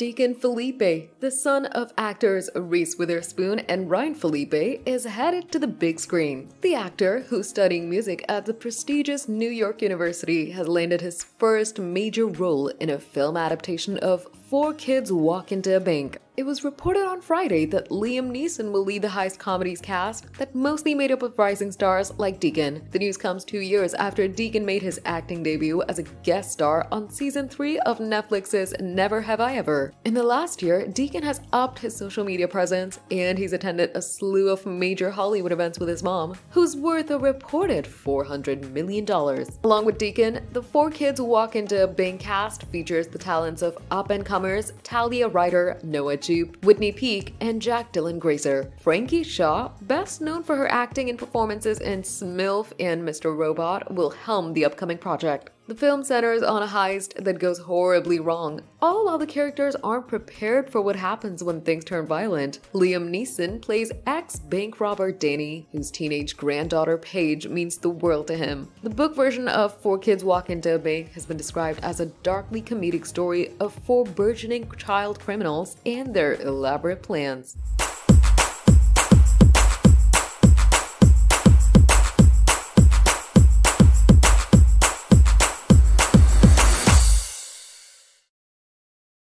Deacon Phillippe, the son of actors Reese Witherspoon and Ryan Phillippe, is headed to the big screen. The actor, who's studying music at the prestigious New York University, has landed his first major role in a film adaptation of Four Kids Walk Into a Bank. It was reported on Friday that Liam Neeson will lead the Heist Comedies cast that mostly made up of rising stars like Deacon. The news comes two years after Deacon made his acting debut as a guest star on season 3 of Netflix's Never Have I Ever. In the last year, Deacon has upped his social media presence and he's attended a slew of major Hollywood events with his mom, who's worth a reported $400 million. Along with Deacon, the Four Kids Walk Into a Bank cast features the talents of up-and-comers Talia Ryder, Noah Jupe, Whitney Peak, and Jack Dylan Grazer. Frankie Shaw, best known for her acting and performances in Smilf and Mr. Robot, will helm the upcoming project. The film centers on a heist that goes horribly wrong. All while the characters aren't prepared for what happens when things turn violent. Liam Neeson plays ex-bank robber Danny, whose teenage granddaughter Paige means the world to him. The book version of Four Kids Walk Into a Bank has been described as a darkly comedic story of four burgeoning child criminals and their elaborate plans.